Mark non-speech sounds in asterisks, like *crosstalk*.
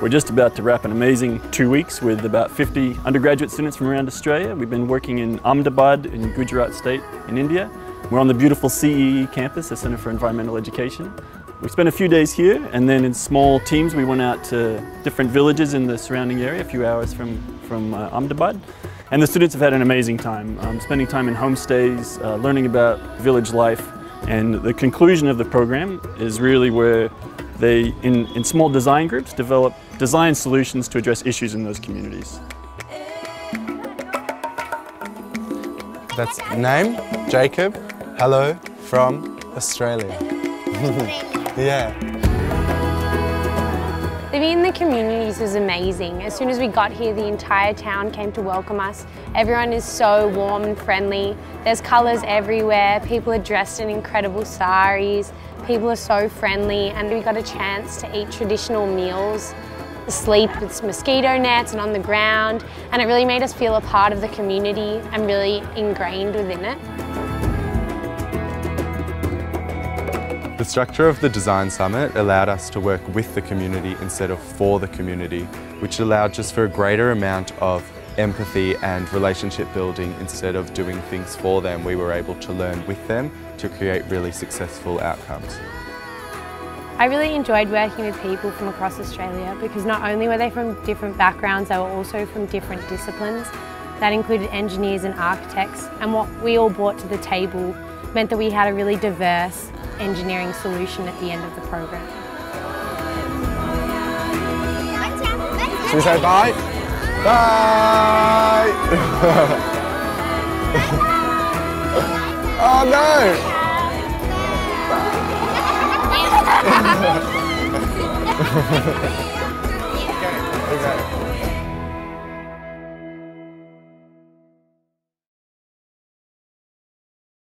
We're just about to wrap an amazing two weeks with about 50 undergraduate students from around Australia. We've been working in Ahmedabad in Gujarat state in India. We're on the beautiful CEE campus, the Centre for Environmental Education. We spent a few days here and then in small teams we went out to different villages in the surrounding area, a few hours from, from uh, Ahmedabad. And the students have had an amazing time, um, spending time in homestays, uh, learning about village life. And the conclusion of the program is really where they, in, in small design groups, develop design solutions to address issues in those communities. That's name, Jacob. Hello from Australia. *laughs* yeah. Living in the communities is amazing. As soon as we got here, the entire town came to welcome us. Everyone is so warm and friendly. There's colours everywhere. People are dressed in incredible saris. People are so friendly and we got a chance to eat traditional meals, sleep with mosquito nets and on the ground and it really made us feel a part of the community and really ingrained within it. The structure of the Design Summit allowed us to work with the community instead of for the community, which allowed just for a greater amount of empathy and relationship building instead of doing things for them. We were able to learn with them to create really successful outcomes. I really enjoyed working with people from across Australia because not only were they from different backgrounds, they were also from different disciplines. That included engineers and architects and what we all brought to the table meant that we had a really diverse engineering solution at the end of the program. Should we say bye? Bye! *laughs* oh no! Ha ha ha!